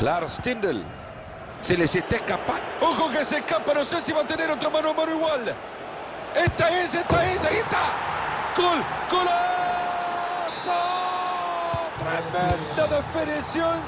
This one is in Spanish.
Lars Stindl. Se les está escapando. Ojo que se escapa. No sé si va a tener otra mano a mano igual. Esta es, esta es. Ahí está. Gol. Golazo. Tremenda definición.